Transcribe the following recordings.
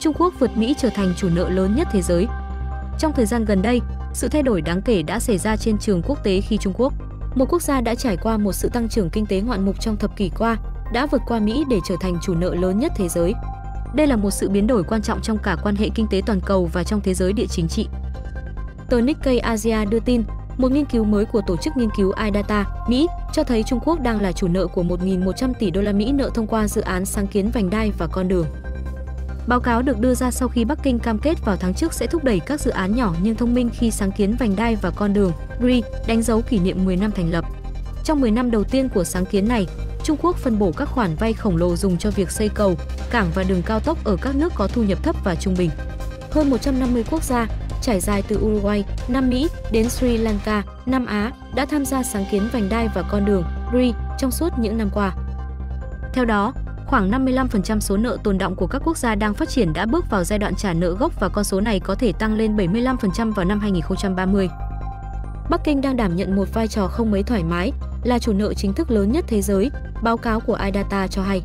Trung Quốc vượt Mỹ trở thành chủ nợ lớn nhất thế giới. Trong thời gian gần đây, sự thay đổi đáng kể đã xảy ra trên trường quốc tế khi Trung Quốc, một quốc gia đã trải qua một sự tăng trưởng kinh tế ngoạn mục trong thập kỷ qua, đã vượt qua Mỹ để trở thành chủ nợ lớn nhất thế giới. Đây là một sự biến đổi quan trọng trong cả quan hệ kinh tế toàn cầu và trong thế giới địa chính trị. Tờ Nikkei Asia đưa tin, một nghiên cứu mới của tổ chức nghiên cứu iData, Mỹ cho thấy Trung Quốc đang là chủ nợ của 1.100 tỷ đô la Mỹ nợ thông qua dự án sáng kiến vành đai và con đường. Báo cáo được đưa ra sau khi Bắc Kinh cam kết vào tháng trước sẽ thúc đẩy các dự án nhỏ nhưng thông minh khi sáng kiến vành đai và con đường GRI, đánh dấu kỷ niệm 10 năm thành lập. Trong 10 năm đầu tiên của sáng kiến này, Trung Quốc phân bổ các khoản vay khổng lồ dùng cho việc xây cầu, cảng và đường cao tốc ở các nước có thu nhập thấp và trung bình. Hơn 150 quốc gia, trải dài từ Uruguay, Nam Mỹ đến Sri Lanka, Nam Á đã tham gia sáng kiến vành đai và con đường GRI, trong suốt những năm qua. Theo đó, khoảng 55% số nợ tồn động của các quốc gia đang phát triển đã bước vào giai đoạn trả nợ gốc và con số này có thể tăng lên 75% vào năm 2030. Bắc Kinh đang đảm nhận một vai trò không mấy thoải mái, là chủ nợ chính thức lớn nhất thế giới, báo cáo của iData cho hay.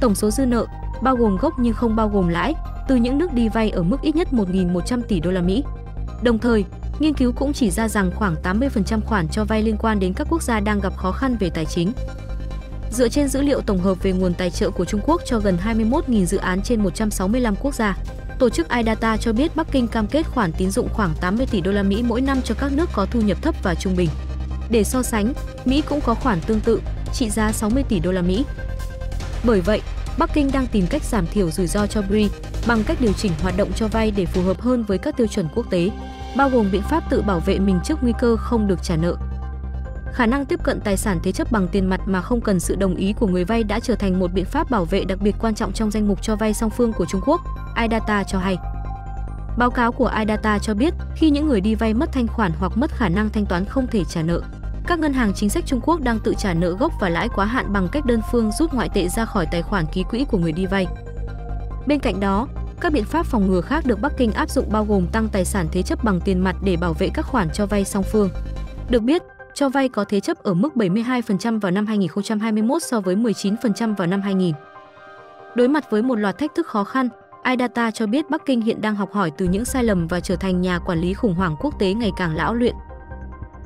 Tổng số dư nợ, bao gồm gốc nhưng không bao gồm lãi, từ những nước đi vay ở mức ít nhất 1.100 tỷ đô la Mỹ. Đồng thời, nghiên cứu cũng chỉ ra rằng khoảng 80% khoản cho vay liên quan đến các quốc gia đang gặp khó khăn về tài chính. Dựa trên dữ liệu tổng hợp về nguồn tài trợ của Trung Quốc cho gần 21.000 dự án trên 165 quốc gia, tổ chức iData cho biết Bắc Kinh cam kết khoản tín dụng khoảng 80 tỷ đô la Mỹ mỗi năm cho các nước có thu nhập thấp và trung bình. Để so sánh, Mỹ cũng có khoản tương tự, trị giá 60 tỷ đô la Mỹ. Bởi vậy, Bắc Kinh đang tìm cách giảm thiểu rủi ro cho BRI bằng cách điều chỉnh hoạt động cho vay để phù hợp hơn với các tiêu chuẩn quốc tế, bao gồm biện pháp tự bảo vệ mình trước nguy cơ không được trả nợ. Khả năng tiếp cận tài sản thế chấp bằng tiền mặt mà không cần sự đồng ý của người vay đã trở thành một biện pháp bảo vệ đặc biệt quan trọng trong danh mục cho vay song phương của Trung Quốc, iData cho hay. Báo cáo của iData cho biết, khi những người đi vay mất thanh khoản hoặc mất khả năng thanh toán không thể trả nợ, các ngân hàng chính sách Trung Quốc đang tự trả nợ gốc và lãi quá hạn bằng cách đơn phương rút ngoại tệ ra khỏi tài khoản ký quỹ của người đi vay. Bên cạnh đó, các biện pháp phòng ngừa khác được Bắc Kinh áp dụng bao gồm tăng tài sản thế chấp bằng tiền mặt để bảo vệ các khoản cho vay song phương. Được biết, cho vay có thế chấp ở mức 72% vào năm 2021 so với 19% vào năm 2000. Đối mặt với một loạt thách thức khó khăn, iData cho biết Bắc Kinh hiện đang học hỏi từ những sai lầm và trở thành nhà quản lý khủng hoảng quốc tế ngày càng lão luyện.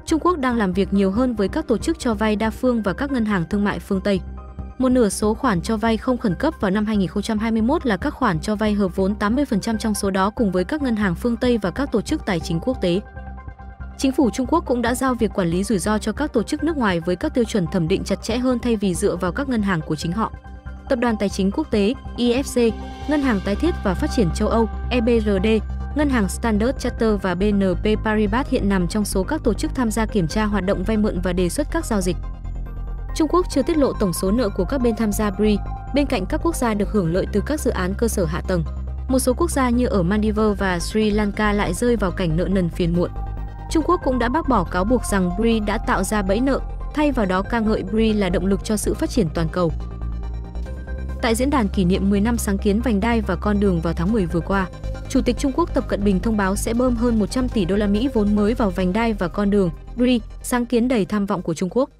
Trung Quốc đang làm việc nhiều hơn với các tổ chức cho vay đa phương và các ngân hàng thương mại phương Tây. Một nửa số khoản cho vay không khẩn cấp vào năm 2021 là các khoản cho vay hợp vốn 80% trong số đó cùng với các ngân hàng phương Tây và các tổ chức tài chính quốc tế. Chính phủ Trung Quốc cũng đã giao việc quản lý rủi ro cho các tổ chức nước ngoài với các tiêu chuẩn thẩm định chặt chẽ hơn thay vì dựa vào các ngân hàng của chính họ. Tập đoàn Tài chính Quốc tế IFC, Ngân hàng Tái thiết và Phát triển châu Âu EBRD, Ngân hàng Standard Chartered và BNP Paribas hiện nằm trong số các tổ chức tham gia kiểm tra hoạt động vay mượn và đề xuất các giao dịch. Trung Quốc chưa tiết lộ tổng số nợ của các bên tham gia BRI, bên cạnh các quốc gia được hưởng lợi từ các dự án cơ sở hạ tầng. Một số quốc gia như ở Maldives và Sri Lanka lại rơi vào cảnh nợ nần phiền muộn. Trung Quốc cũng đã bác bỏ cáo buộc rằng BRI đã tạo ra bẫy nợ, thay vào đó ca ngợi BRI là động lực cho sự phát triển toàn cầu. Tại diễn đàn kỷ niệm 10 năm sáng kiến vành đai và con đường vào tháng 10 vừa qua, Chủ tịch Trung Quốc Tập Cận Bình thông báo sẽ bơm hơn 100 tỷ đô la Mỹ vốn mới vào vành đai và con đường BRI, sáng kiến đầy tham vọng của Trung Quốc.